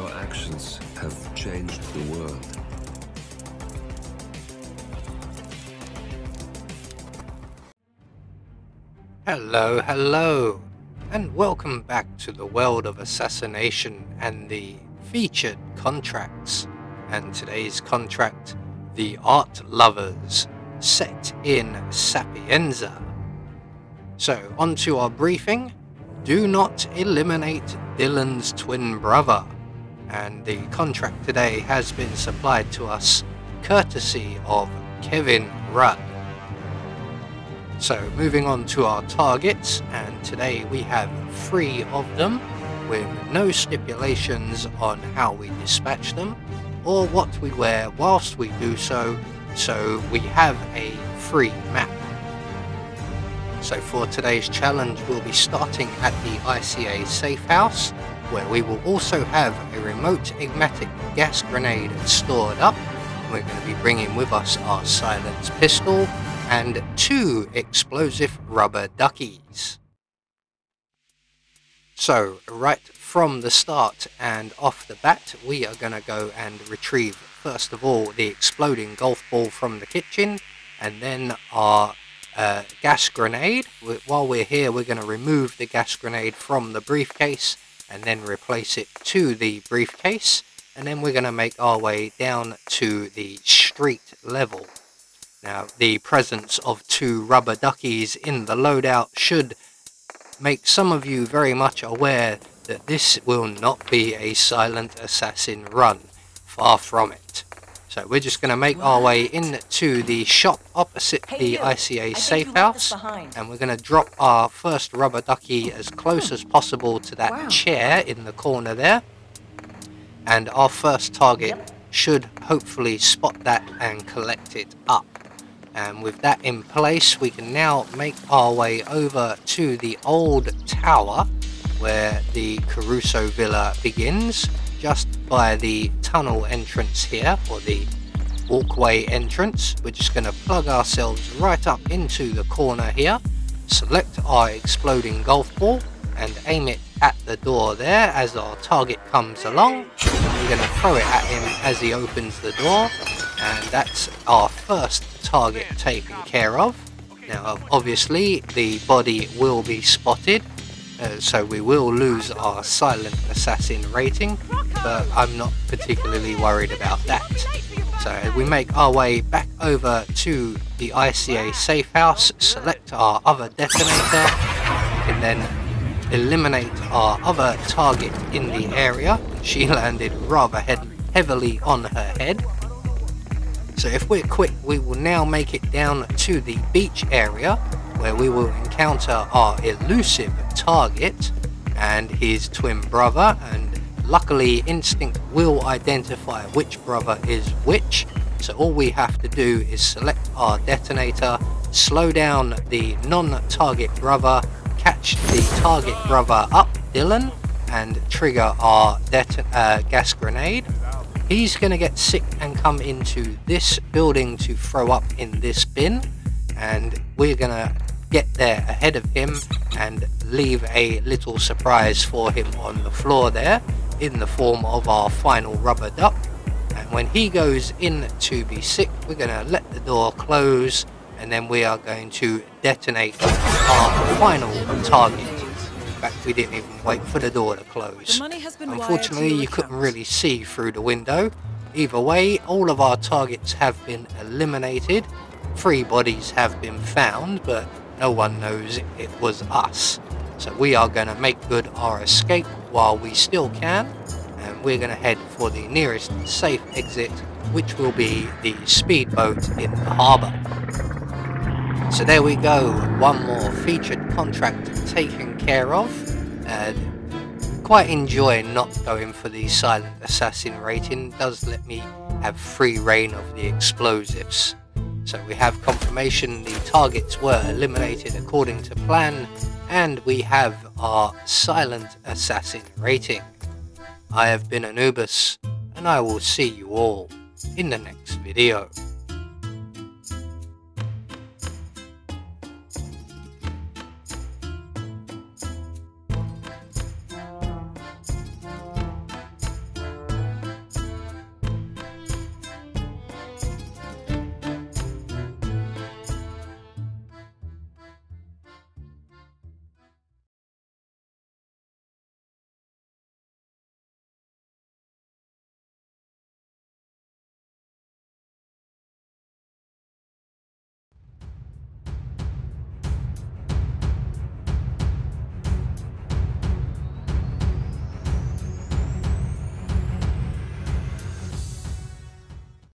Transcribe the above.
actions have changed the world. Hello, hello, and welcome back to the world of assassination and the featured contracts. And today's contract, The Art Lovers, set in Sapienza. So, on to our briefing. Do not eliminate Dylan's twin brother. And the contract today has been supplied to us courtesy of Kevin Rudd. So moving on to our targets, and today we have three of them with no stipulations on how we dispatch them or what we wear whilst we do so, so we have a free map. So for today's challenge we'll be starting at the ICA safe house where we will also have a remote emetic gas grenade stored up. We're going to be bringing with us our silence pistol and two explosive rubber duckies. So, right from the start and off the bat, we are going to go and retrieve, first of all, the exploding golf ball from the kitchen, and then our uh, gas grenade. While we're here, we're going to remove the gas grenade from the briefcase and then replace it to the briefcase. And then we're going to make our way down to the street level. Now, the presence of two rubber duckies in the loadout should make some of you very much aware that this will not be a silent assassin run. Far from it. So we're just going to make our way into the shop opposite Hey, the. ICA safe you left us house. And we're going to drop our first rubber ducky as close as possible to that Wow. chair in the corner there. And our first target Yep. should hopefully spot that and collect it up. And with that in place, we can now make our way over to the old tower where the Caruso Villa begins, just by the tunnel entrance here, or the walkway entrance. We're just going to plug ourselves right up into the corner here, select our exploding golf ball, and aim it at the door there as our target comes along. We're going to throw it at him as he opens the door, and that's our first target taken care of. Now, obviously, the body will be spotted, uh, so we will lose our silent assassin rating, but I'm not particularly worried about that. So we make our way back over to the ICA safe house, select our other detonator, and then eliminate our other target in the area. She landed rather heavily on her head. So if we're quick, we will now make it down to the beach area where we will encounter our elusive target and his twin brother and luckily instinct will identify which brother is which. So all we have to do is select our detonator slow down the non-target brother catch the target brother up Dylan and trigger our uh, gas grenade. He's going to get sick and come into this building to throw up in this bin, and we're going to get there ahead of him and leave a little surprise for him on the floor there in the form of our final rubber duck. And when he goes in to be sick, we're going to let the door close and then we are going to detonate our final target. In fact, we didn't even wait for the door to close. The money has been wired to Unfortunately, you couldn't really see through the window. Either way, all of our targets have been eliminated. Three bodies have been found, but no one knows it was us. So we are going to make good our escape while we still can, and we're going to head for the nearest safe exit, which will be the speedboat in the harbour. So there we go, one more featured contract taken care of. Quite enjoy not going for the silent assassin rating, does let me have free reign of the explosives. So we have confirmation the targets were eliminated according to plan, and we have our silent assassin rating. I have been Anubis, and I will see you all in the next video.